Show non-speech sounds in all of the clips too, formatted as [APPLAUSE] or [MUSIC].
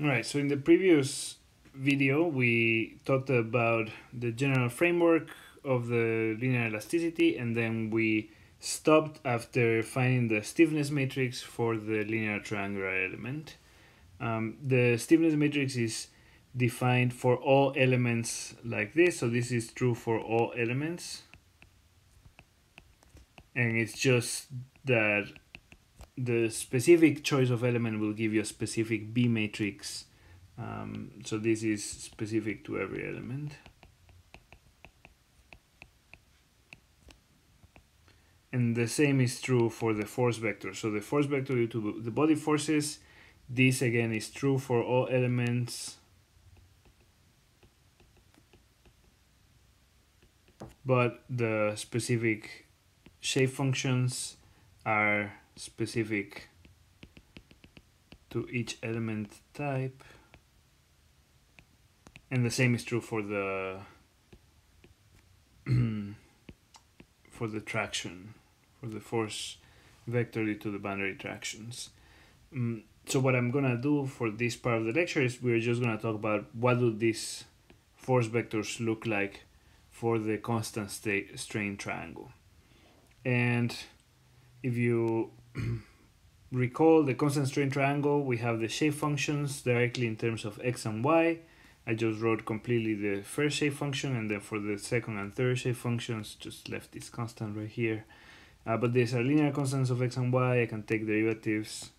All right, so in the previous video, we talked about the general framework of the linear elasticity, and then we stopped after finding the stiffness matrix for the linear triangular element. Um, the stiffness matrix is defined for all elements like this, so this is true for all elements. And it's just that the specific choice of element will give you a specific B matrix. Um, so this is specific to every element. And the same is true for the force vector. So the force vector due to the body forces, this again is true for all elements. But the specific shape functions are specific to each element type. And the same is true for the [CLEARS THROAT] for the traction, for the force vector to the boundary tractions. Um, so what I'm gonna do for this part of the lecture is we're just gonna talk about what do these force vectors look like for the constant state strain triangle. And if you [CLEARS THROAT] recall the constant strain triangle, we have the shape functions directly in terms of x and y. I just wrote completely the first shape function and then for the second and third shape functions, just left this constant right here. Uh, but these are linear constants of x and y, I can take derivatives,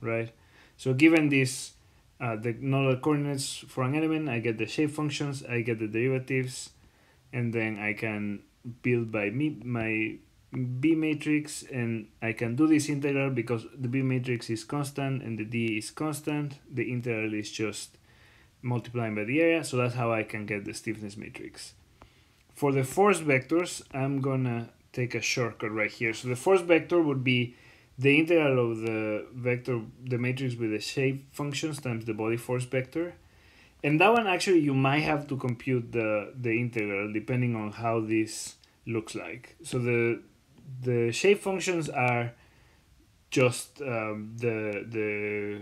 right? So given this, uh, the nodal coordinates for an element, I get the shape functions, I get the derivatives, and then I can build by me my B matrix and I can do this integral because the B matrix is constant and the D is constant. The integral is just multiplying by the area, so that's how I can get the stiffness matrix. For the force vectors, I'm gonna take a shortcut right here. So the force vector would be the integral of the vector, the matrix with the shape functions times the body force vector. And that one actually you might have to compute the, the integral depending on how this looks like. So the the shape functions are just um, the the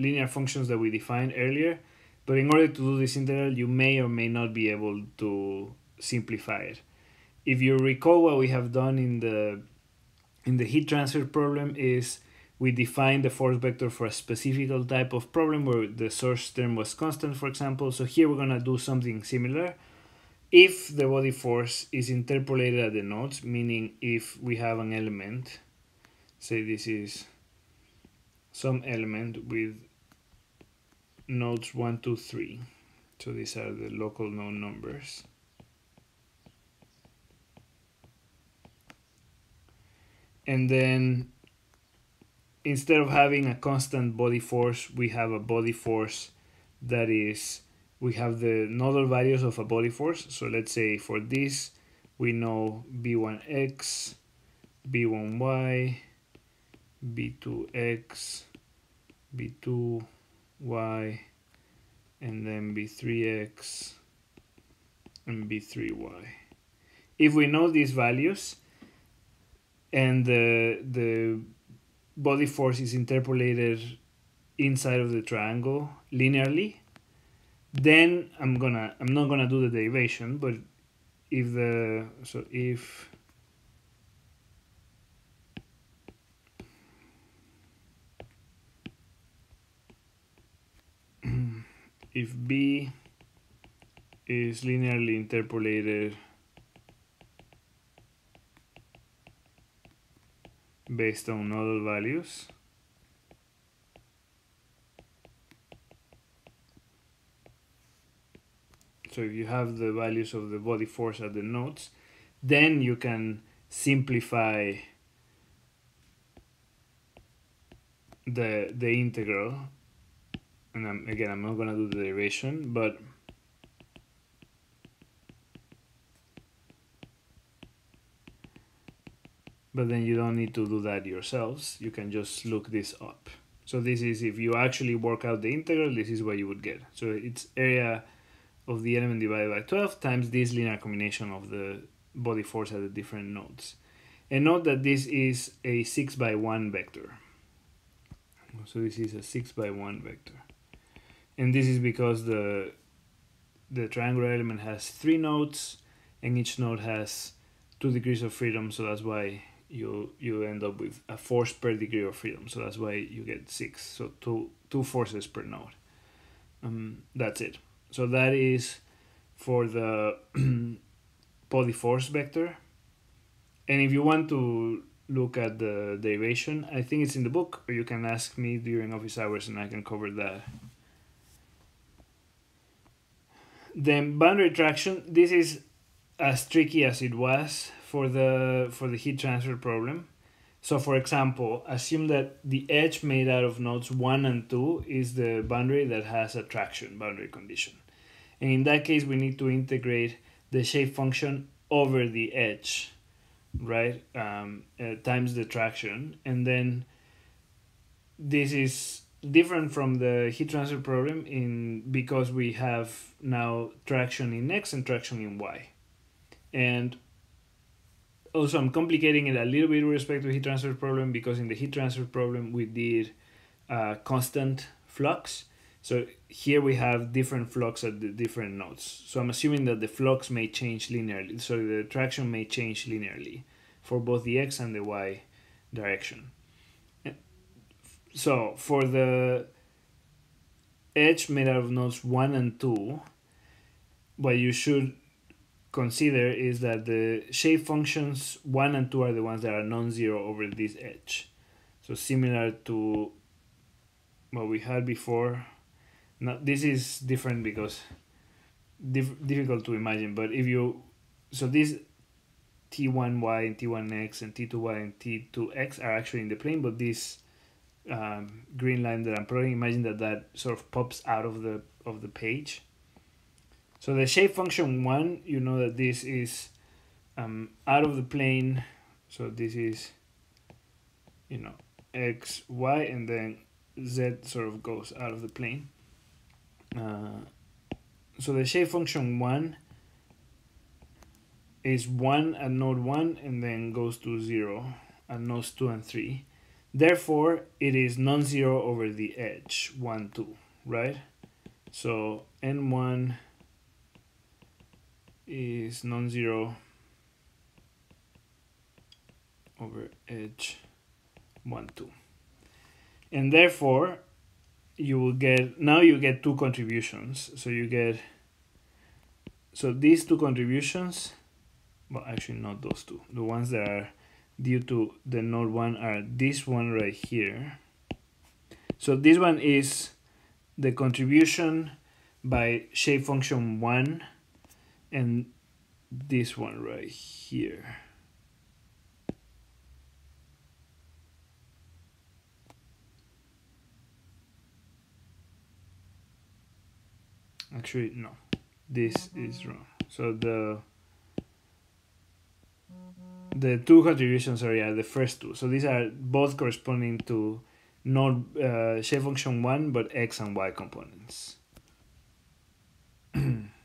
linear functions that we defined earlier but in order to do this integral you may or may not be able to simplify it. If you recall what we have done in the in the heat transfer problem is we define the force vector for a specific type of problem where the source term was constant for example. So here we're going to do something similar if the body force is interpolated at the nodes, meaning if we have an element, say this is some element with nodes 1, 2, 3. So these are the local node numbers. And then instead of having a constant body force, we have a body force that is we have the nodal values of a body force. So let's say for this, we know B1x, B1y, B2x, B2y, and then B3x and B3y. If we know these values and the, the body force is interpolated inside of the triangle linearly, then I'm gonna I'm not gonna do the derivation but if the so if [CLEARS THROAT] if B is linearly interpolated based on nodal values So if you have the values of the body force at the nodes, then you can simplify the the integral. And I'm, again, I'm not gonna do the derivation, but but then you don't need to do that yourselves. You can just look this up. So this is if you actually work out the integral, this is what you would get. So it's area of the element divided by 12 times this linear combination of the body force at the different nodes. And note that this is a 6 by 1 vector. So this is a 6 by 1 vector. and this is because the the triangular element has three nodes and each node has two degrees of freedom so that's why you you end up with a force per degree of freedom so that's why you get six so two two forces per node um, that's it so that is for the [CLEARS THROAT] body force vector and if you want to look at the derivation i think it's in the book or you can ask me during office hours and i can cover that then boundary traction this is as tricky as it was for the for the heat transfer problem. So for example, assume that the edge made out of nodes 1 and 2 is the boundary that has a traction boundary condition. And in that case, we need to integrate the shape function over the edge, right, um, uh, times the traction. And then this is different from the heat transfer problem in because we have now traction in x and traction in y. And also I'm complicating it a little bit with respect to heat transfer problem because in the heat transfer problem we did uh, constant flux. So here we have different flux at the different nodes. So I'm assuming that the flux may change linearly. So the traction may change linearly for both the x and the y direction. So for the edge made out of nodes 1 and 2, what you should consider is that the shape functions 1 and 2 are the ones that are non-zero over this edge. So similar to what we had before. Now this is different because dif difficult to imagine, but if you so this t1y and t1x and t2y and t2x are actually in the plane, but this um, green line that I'm plotting, imagine that that sort of pops out of the of the page so the shape function 1, you know that this is um, out of the plane. So this is, you know, x, y, and then z sort of goes out of the plane. Uh, so the shape function 1 is 1 at node 1 and then goes to 0 at nodes 2 and 3. Therefore, it is non-zero over the edge, 1, 2, right? So n1 is non-zero over edge 1 2 and therefore you will get now you get two contributions so you get so these two contributions well actually not those two the ones that are due to the node 1 are this one right here so this one is the contribution by shape function 1 and this one right here. Actually, no, this is wrong. So the the two contributions are yeah the first two. So these are both corresponding to not uh, shape function one, but x and y components. [CLEARS THROAT]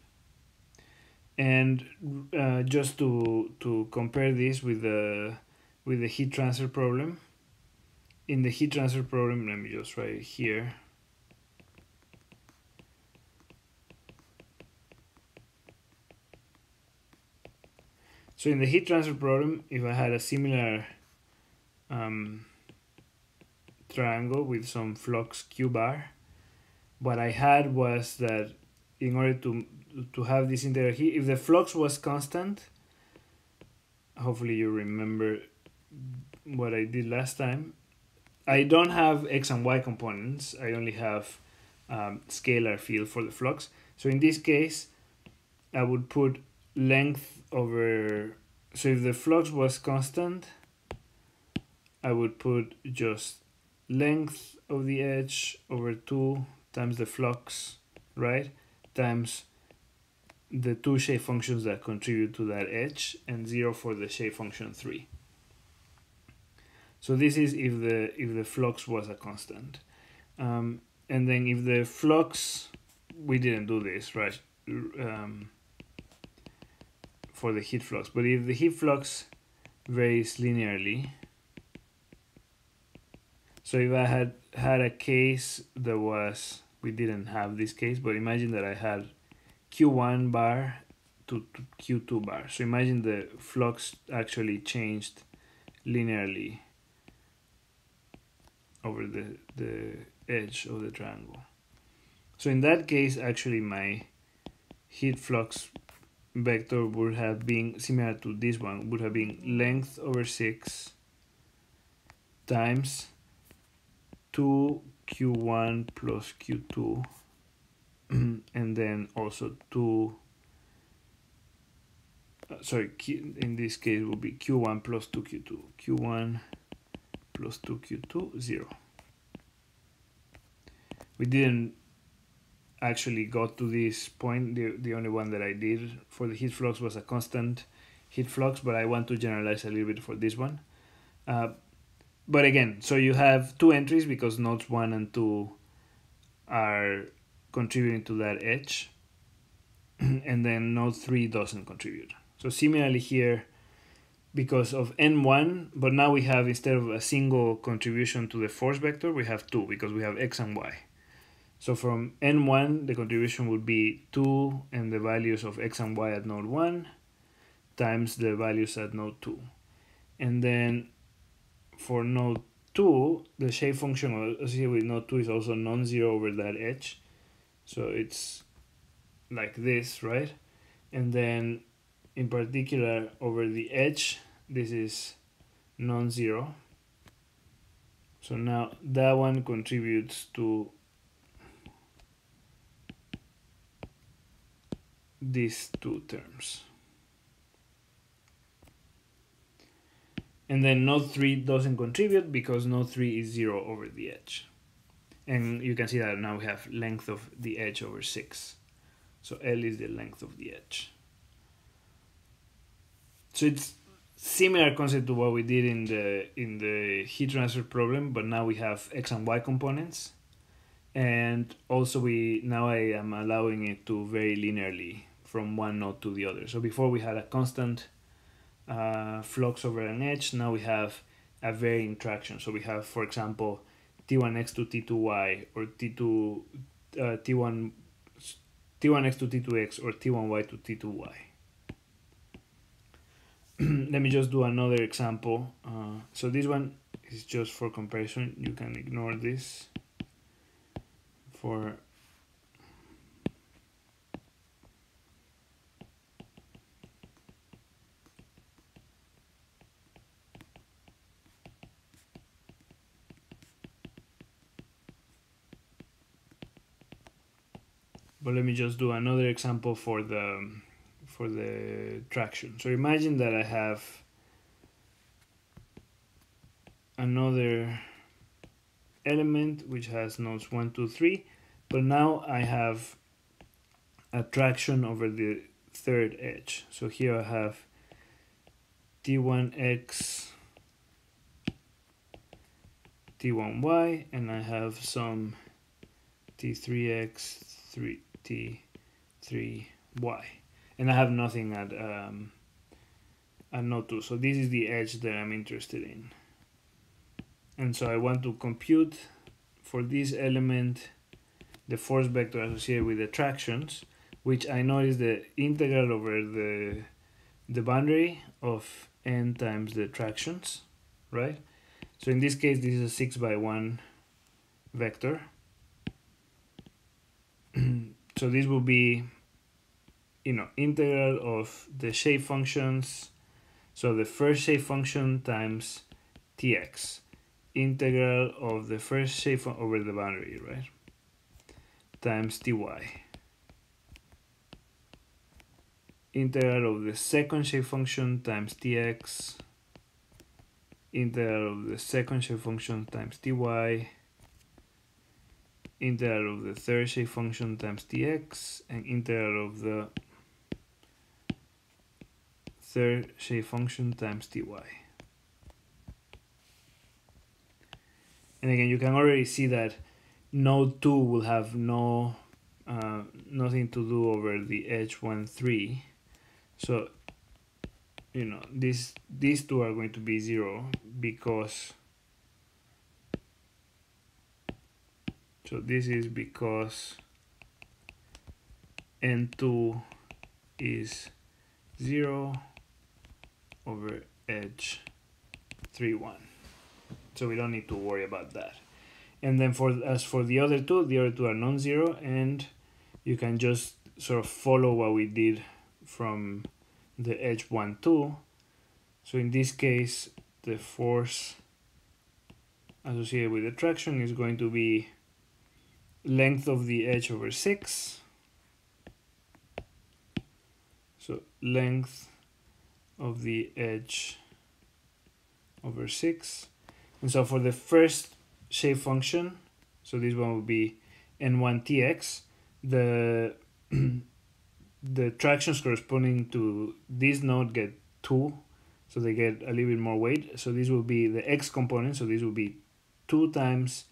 and uh, just to to compare this with the with the heat transfer problem in the heat transfer problem let me just write it here so in the heat transfer problem if I had a similar um, triangle with some flux q bar what I had was that in order to to have this integral heat, If the flux was constant, hopefully you remember what I did last time. I don't have x and y components. I only have um, scalar field for the flux. So in this case, I would put length over. So if the flux was constant, I would put just length of the edge over 2 times the flux, right? Times the two shape functions that contribute to that edge and 0 for the shape function 3. So this is if the if the flux was a constant. Um, and then if the flux, we didn't do this, right? Um, for the heat flux. But if the heat flux varies linearly, so if I had had a case that was we didn't have this case, but imagine that I had Q1 bar to, to Q2 bar. So imagine the flux actually changed linearly over the, the edge of the triangle. So in that case, actually my heat flux vector would have been similar to this one, would have been length over 6 times 2 q1 plus q2 [CLEARS THROAT] and then also 2 uh, sorry in this case will be q1 plus 2q2 q1 plus 2q2 0 we didn't actually got to this point the, the only one that I did for the heat flux was a constant heat flux but I want to generalize a little bit for this one. Uh, but again so you have two entries because nodes 1 and 2 are contributing to that edge [CLEARS THROAT] and then node 3 doesn't contribute. So similarly here because of n1 but now we have instead of a single contribution to the force vector we have two because we have x and y so from n1, the contribution would be 2 and the values of x and y at node 1 times the values at node 2. And then for node 2, the shape function associated with node 2 is also non-zero over that edge. So it's like this, right? And then in particular over the edge, this is non-zero. So now that one contributes to these two terms. And then node 3 doesn't contribute because node 3 is 0 over the edge. And you can see that now we have length of the edge over 6. So L is the length of the edge. So it's similar concept to what we did in the in the heat transfer problem, but now we have x and y components. And also we now I am allowing it to vary linearly from one node to the other. So before we had a constant uh, flux over an edge, now we have a varying traction. So we have, for example, T1x to T2y or T2 uh, T1 T1x to T2x or T1y to T2y. [CLEARS THROAT] Let me just do another example. Uh, so this one is just for comparison. You can ignore this for but let me just do another example for the for the traction. So imagine that I have another element which has nodes 1 2 3 but now I have a traction over the third edge. So here I have t1x t1y and I have some t3x 3 t3y and I have nothing at um, at node 2 so this is the edge that I'm interested in. And so I want to compute for this element the force vector associated with the tractions which I know is the integral over the the boundary of n times the tractions right? So in this case this is a 6 by 1 vector so this will be you know integral of the shape functions. So the first shape function times tx integral of the first shape over the boundary right? Times ty integral of the second shape function times tx integral of the second shape function times ty integral of the third shape function times dx and integral of the third shape function times dy. And again, you can already see that node 2 will have no uh, nothing to do over the edge 1 3 so you know these these two are going to be zero because So this is because n2 is 0 over edge 3 1 so we don't need to worry about that. And then for as for the other two the other two are non-zero and you can just sort of follow what we did from the edge 1 2 so in this case the force associated with the traction is going to be length of the edge over 6 so length of the edge over 6 and so for the first shape function so this one would be n1tx the [CLEARS THROAT] the tractions corresponding to this node get 2 so they get a little bit more weight. So this will be the x component so this will be 2 times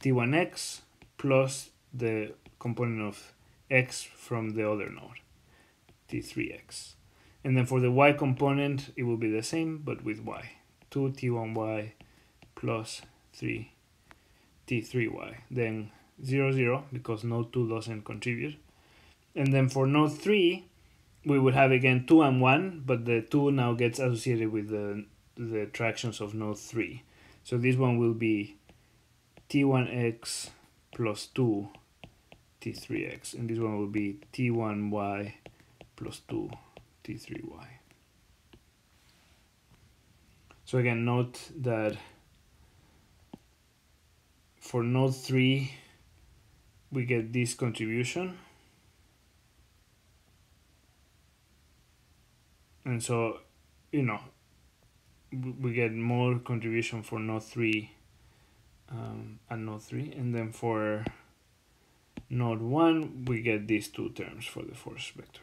t1x plus the component of x from the other node t3x and then for the y component, it will be the same, but with y. 2 t1y plus 3 t3y. Then 0, 0, because node 2 doesn't contribute. And then for node 3, we would have again 2 and 1, but the 2 now gets associated with the, the tractions of node 3. So this one will be t1x plus 2 t3x, and this one will be t1y plus 2 t3y. So again, note that for node 3, we get this contribution. And so, you know, we get more contribution for node 3 um, and node 3. And then for node 1, we get these two terms for the force vector.